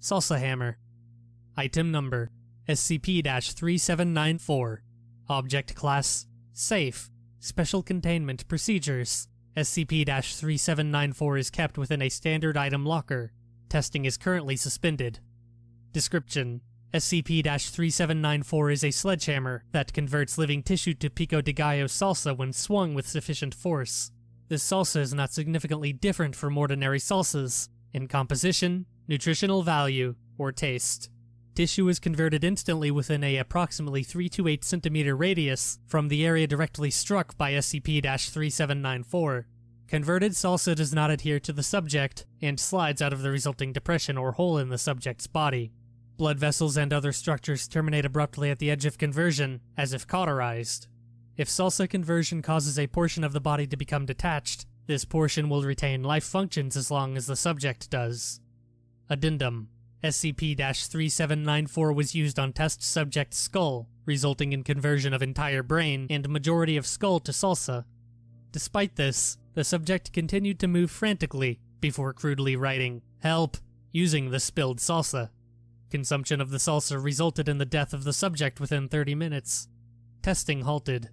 Salsa Hammer. Item Number SCP 3794. Object Class Safe. Special Containment Procedures SCP 3794 is kept within a standard item locker. Testing is currently suspended. Description SCP 3794 is a sledgehammer that converts living tissue to pico de gallo salsa when swung with sufficient force. This salsa is not significantly different from ordinary salsas in composition, nutritional value, or taste. Tissue is converted instantly within a approximately 3 to 8 centimeter radius from the area directly struck by SCP-3794. Converted salsa does not adhere to the subject and slides out of the resulting depression or hole in the subject's body. Blood vessels and other structures terminate abruptly at the edge of conversion, as if cauterized. If salsa conversion causes a portion of the body to become detached, this portion will retain life functions as long as the subject does. Addendum SCP 3794 was used on test subject Skull, resulting in conversion of entire brain and majority of skull to salsa. Despite this, the subject continued to move frantically before crudely writing, Help, using the spilled salsa. Consumption of the salsa resulted in the death of the subject within 30 minutes. Testing halted.